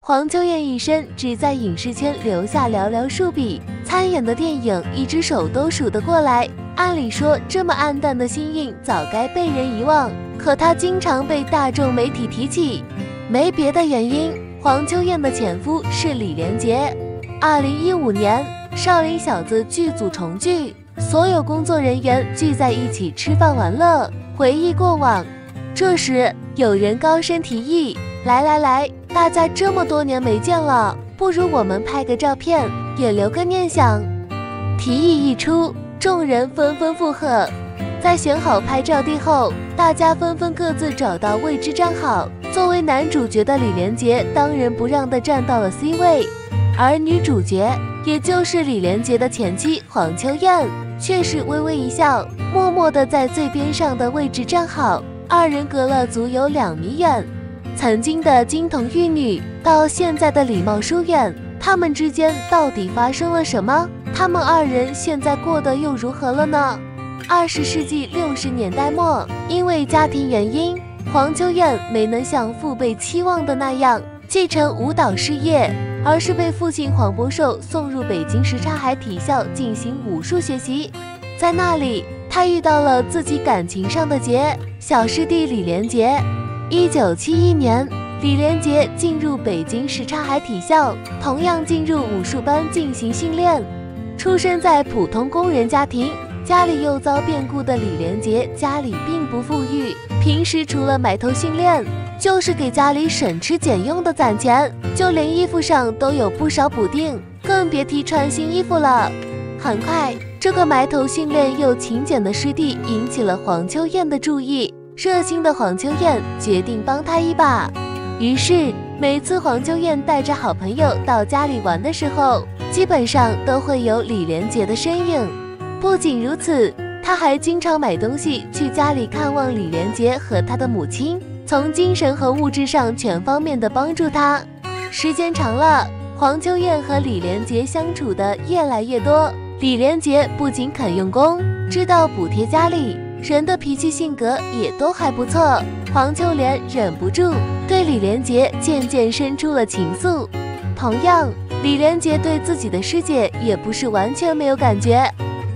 黄秋燕一生只在影视圈留下寥寥数笔，参演的电影一只手都数得过来。按理说，这么黯淡的心印早该被人遗忘，可她经常被大众媒体提起，没别的原因。黄秋燕的前夫是李连杰。二零一五年，《少林小子》剧组重聚，所有工作人员聚在一起吃饭玩乐，回忆过往。这时，有人高声提议：“来来来，大家这么多年没见了，不如我们拍个照片，也留个念想。”提议一出，众人纷纷附和。在选好拍照地后，大家纷纷各自找到位置站好。作为男主角的李连杰当仁不让地站到了 C 位，而女主角，也就是李连杰的前妻黄秋燕，却是微微一笑，默默地在最边上的位置站好。二人隔了足有两米远，曾经的金童玉女，到现在的礼貌疏远，他们之间到底发生了什么？他们二人现在过得又如何了呢？二十世纪六十年代末，因为家庭原因。黄秋燕没能像父辈期望的那样继承舞蹈事业，而是被父亲黄伯寿送入北京什刹海体校进行武术学习。在那里，他遇到了自己感情上的劫——小师弟李连杰。一九七一年，李连杰进入北京什刹海体校，同样进入武术班进行训练。出生在普通工人家庭。家里又遭变故的李连杰，家里并不富裕，平时除了埋头训练，就是给家里省吃俭用的攒钱，就连衣服上都有不少补丁，更别提穿新衣服了。很快，这个埋头训练又勤俭的师弟引起了黄秋燕的注意，热心的黄秋燕决定帮他一把。于是，每次黄秋燕带着好朋友到家里玩的时候，基本上都会有李连杰的身影。不仅如此，他还经常买东西去家里看望李连杰和他的母亲，从精神和物质上全方面的帮助他。时间长了，黄秋燕和李连杰相处的越来越多。李连杰不仅肯用功，知道补贴家里，人的脾气性格也都还不错。黄秋莲忍不住对李连杰渐渐生出了情愫。同样，李连杰对自己的师姐也不是完全没有感觉。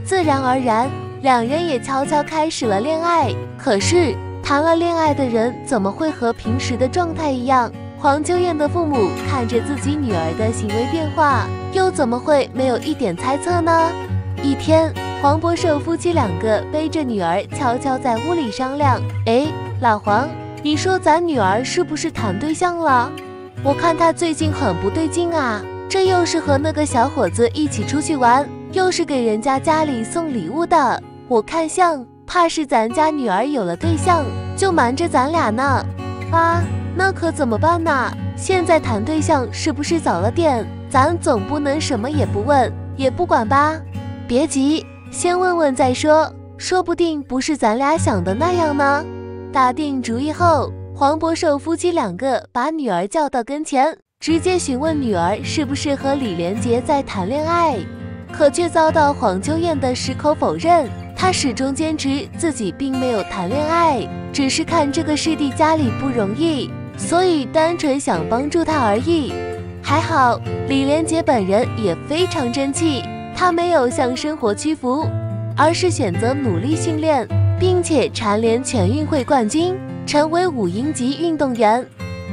自然而然，两人也悄悄开始了恋爱。可是，谈了恋爱的人怎么会和平时的状态一样？黄秋燕的父母看着自己女儿的行为变化，又怎么会没有一点猜测呢？一天，黄博寿夫妻两个背着女儿，悄悄在屋里商量：“哎，老黄，你说咱女儿是不是谈对象了？我看她最近很不对劲啊，这又是和那个小伙子一起出去玩。”又是给人家家里送礼物的，我看像，怕是咱家女儿有了对象就瞒着咱俩呢。啊，那可怎么办呢？现在谈对象是不是早了点？咱总不能什么也不问，也不管吧？别急，先问问再说，说不定不是咱俩想的那样呢。打定主意后，黄伯寿夫妻两个把女儿叫到跟前，直接询问女儿是不是和李连杰在谈恋爱。可却遭到黄秋燕的矢口否认，他始终坚持自己并没有谈恋爱，只是看这个师弟家里不容易，所以单纯想帮助他而已。还好李连杰本人也非常争气，他没有向生活屈服，而是选择努力训练，并且蝉联全运会冠军，成为五英级运动员。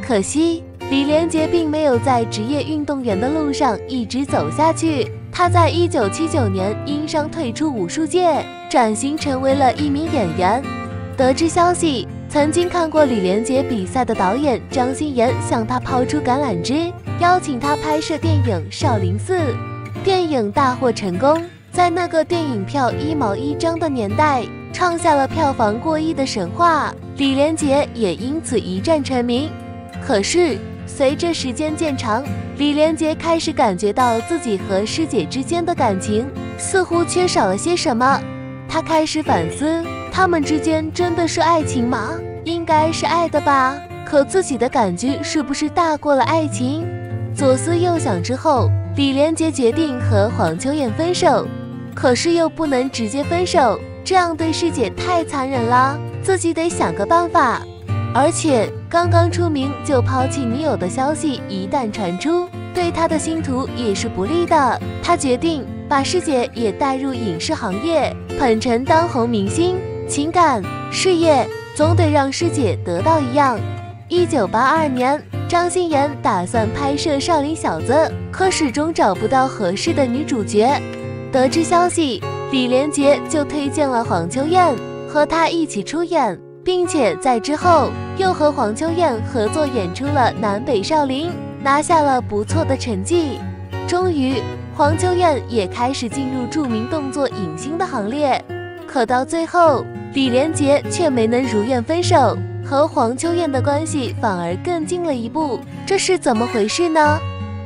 可惜李连杰并没有在职业运动员的路上一直走下去。他在一九七九年因伤退出武术界，转型成为了一名演员。得知消息，曾经看过李连杰比赛的导演张欣妍向他抛出橄榄枝，邀请他拍摄电影《少林寺》。电影大获成功，在那个电影票一毛一张的年代，创下了票房过亿的神话。李连杰也因此一战成名。可是，随着时间渐长，李连杰开始感觉到自己和师姐之间的感情似乎缺少了些什么。他开始反思，他们之间真的是爱情吗？应该是爱的吧。可自己的感觉是不是大过了爱情？左思右想之后，李连杰决定和黄秋燕分手。可是又不能直接分手，这样对师姐太残忍了。自己得想个办法。而且刚刚出名就抛弃女友的消息一旦传出，对他的星途也是不利的。他决定把师姐也带入影视行业，捧成当红明星，情感事业总得让师姐得到一样。一九八二年，张欣妍打算拍摄《少林小子》，可始终找不到合适的女主角。得知消息，李连杰就推荐了黄秋燕和她一起出演，并且在之后又和黄秋燕合作演出了《南北少林》，拿下了不错的成绩。终于，黄秋燕也开始进入著名动作影星的行列。可到最后，李连杰却没能如愿分手。和黄秋燕的关系反而更近了一步，这是怎么回事呢？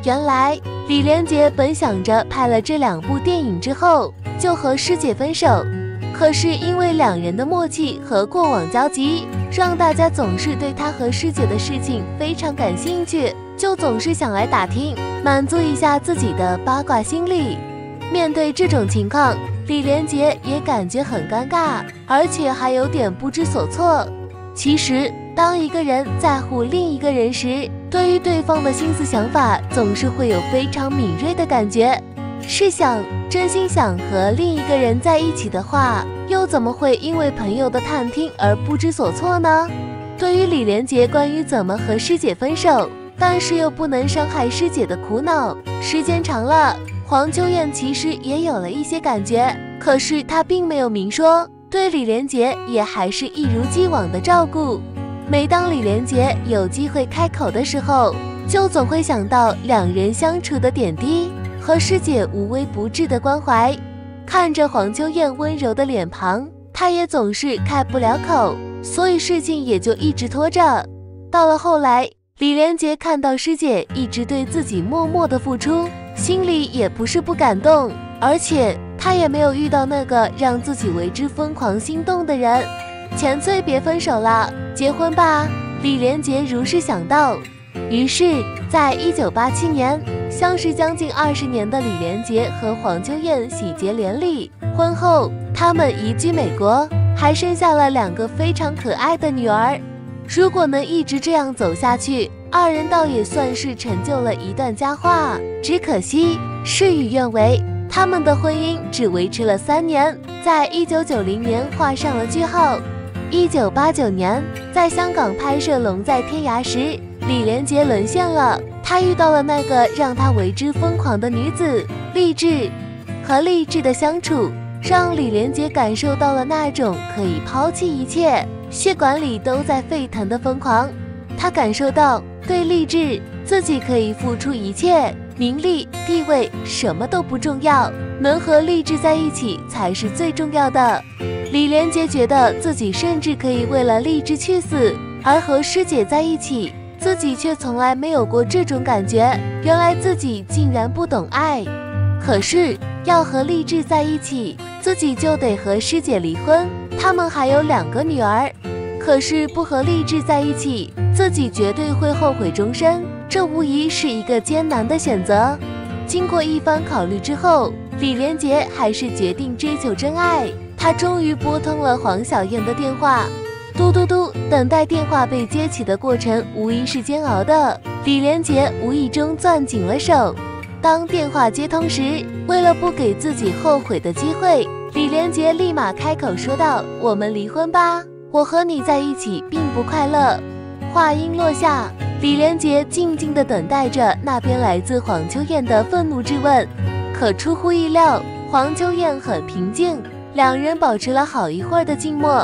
原来李连杰本想着拍了这两部电影之后就和师姐分手，可是因为两人的默契和过往交集，让大家总是对他和师姐的事情非常感兴趣，就总是想来打听，满足一下自己的八卦心理。面对这种情况，李连杰也感觉很尴尬，而且还有点不知所措。其实，当一个人在乎另一个人时，对于对方的心思想法，总是会有非常敏锐的感觉。试想，真心想和另一个人在一起的话，又怎么会因为朋友的探听而不知所措呢？对于李连杰关于怎么和师姐分手，但是又不能伤害师姐的苦恼，时间长了，黄秋燕其实也有了一些感觉，可是她并没有明说。对李连杰也还是一如既往的照顾。每当李连杰有机会开口的时候，就总会想到两人相处的点滴和师姐无微不至的关怀。看着黄秋燕温柔的脸庞，他也总是开不了口，所以事情也就一直拖着。到了后来，李连杰看到师姐一直对自己默默的付出，心里也不是不感动，而且。他也没有遇到那个让自己为之疯狂心动的人，千岁别分手了，结婚吧！李连杰如是想到。于是，在一九八七年，相识将近二十年的李连杰和黄秋燕喜结连理。婚后，他们移居美国，还生下了两个非常可爱的女儿。如果能一直这样走下去，二人倒也算是成就了一段佳话。只可惜，事与愿违。他们的婚姻只维持了三年，在一九九零年画上了句号。一九八九年，在香港拍摄《龙在天涯》时，李连杰沦陷了。他遇到了那个让他为之疯狂的女子励志，和励志的相处，让李连杰感受到了那种可以抛弃一切，血管里都在沸腾的疯狂。他感受到对励志，自己可以付出一切。名利地位什么都不重要，能和励志在一起才是最重要的。李连杰觉得自己甚至可以为了励志去死，而和师姐在一起，自己却从来没有过这种感觉。原来自己竟然不懂爱。可是要和励志在一起，自己就得和师姐离婚。他们还有两个女儿，可是不和励志在一起，自己绝对会后悔终身。这无疑是一个艰难的选择。经过一番考虑之后，李连杰还是决定追求真爱。他终于拨通了黄小燕的电话，嘟嘟嘟，等待电话被接起的过程无疑是煎熬的。李连杰无意中攥紧了手。当电话接通时，为了不给自己后悔的机会，李连杰立马开口说道：“我们离婚吧，我和你在一起并不快乐。”话音落下。李连杰静静地等待着那边来自黄秋燕的愤怒质问，可出乎意料，黄秋燕很平静，两人保持了好一会儿的静默。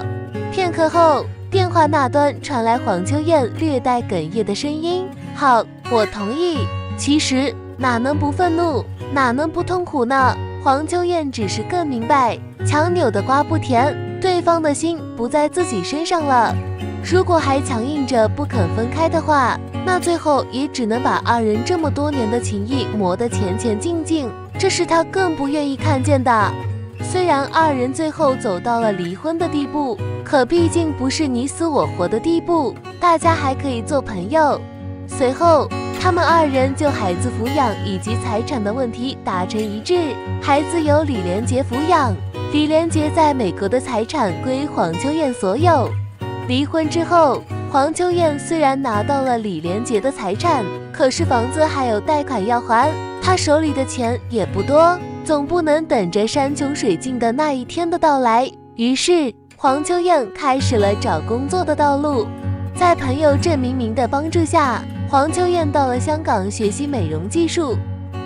片刻后，电话那端传来黄秋燕略带哽咽的声音：“好，我同意。其实哪能不愤怒，哪能不痛苦呢？”黄秋燕只是更明白，强扭的瓜不甜，对方的心不在自己身上了。如果还强硬着不肯分开的话，那最后也只能把二人这么多年的情谊磨得浅浅净净，这是他更不愿意看见的。虽然二人最后走到了离婚的地步，可毕竟不是你死我活的地步，大家还可以做朋友。随后，他们二人就孩子抚养以及财产的问题达成一致，孩子由李连杰抚养，李连杰在美国的财产归黄秋燕所有。离婚之后，黄秋燕虽然拿到了李连杰的财产，可是房子还有贷款要还，她手里的钱也不多，总不能等着山穷水尽的那一天的到来。于是，黄秋燕开始了找工作的道路。在朋友郑明明的帮助下，黄秋燕到了香港学习美容技术。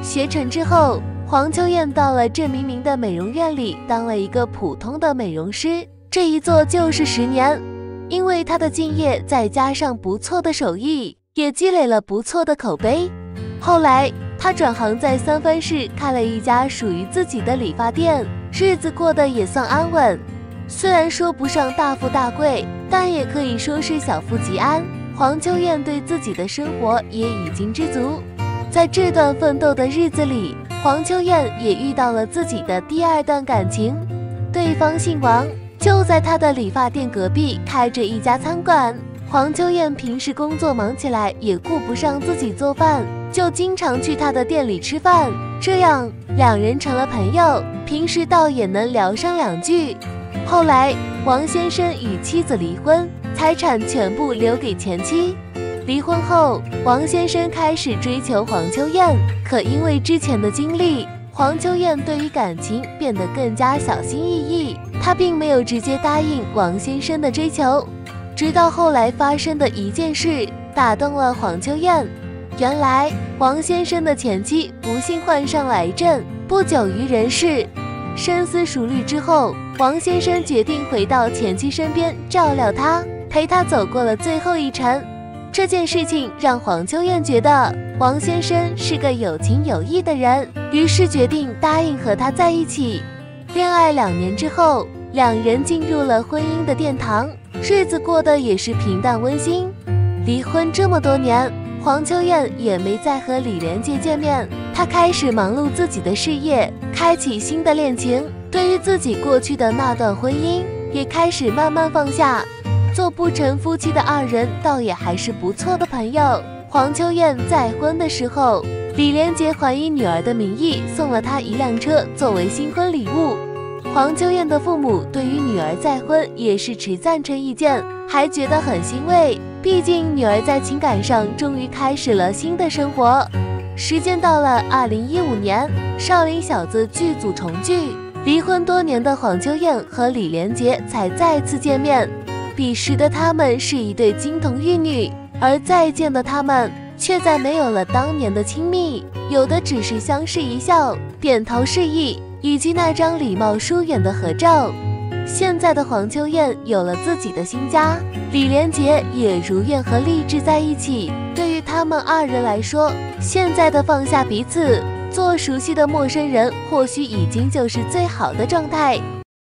学成之后，黄秋燕到了郑明明的美容院里当了一个普通的美容师，这一做就是十年。因为她的敬业，再加上不错的手艺，也积累了不错的口碑。后来，他转行在三藩市开了一家属于自己的理发店，日子过得也算安稳。虽然说不上大富大贵，但也可以说是小富即安。黄秋燕对自己的生活也已经知足。在这段奋斗的日子里，黄秋燕也遇到了自己的第二段感情，对方姓王。就在他的理发店隔壁开着一家餐馆。黄秋燕平时工作忙起来，也顾不上自己做饭，就经常去他的店里吃饭。这样两人成了朋友，平时倒也能聊上两句。后来王先生与妻子离婚，财产全部留给前妻。离婚后，王先生开始追求黄秋燕，可因为之前的经历，黄秋燕对于感情变得更加小心翼翼。他并没有直接答应王先生的追求，直到后来发生的一件事打动了黄秋燕。原来王先生的前妻不幸患上了癌症，不久于人世。深思熟虑之后，王先生决定回到前妻身边照料她，陪她走过了最后一程。这件事情让黄秋燕觉得王先生是个有情有义的人，于是决定答应和他在一起。恋爱两年之后。两人进入了婚姻的殿堂，日子过得也是平淡温馨。离婚这么多年，黄秋燕也没再和李连杰见面。她开始忙碌自己的事业，开启新的恋情。对于自己过去的那段婚姻，也开始慢慢放下。做不成夫妻的二人，倒也还是不错的朋友。黄秋燕再婚的时候，李连杰还以女儿的名义送了她一辆车作为新婚礼物。黄秋燕的父母对于女儿再婚也是持赞成意见，还觉得很欣慰。毕竟女儿在情感上终于开始了新的生活。时间到了二零一五年，《少林小子》剧组重聚，离婚多年的黄秋燕和李连杰才再次见面。彼时的他们是一对金童玉女，而再见的他们却再没有了当年的亲密，有的只是相视一笑，点头示意。以及那张礼貌疏远的合照。现在的黄秋燕有了自己的新家，李连杰也如愿和励志在一起。对于他们二人来说，现在的放下彼此，做熟悉的陌生人，或许已经就是最好的状态。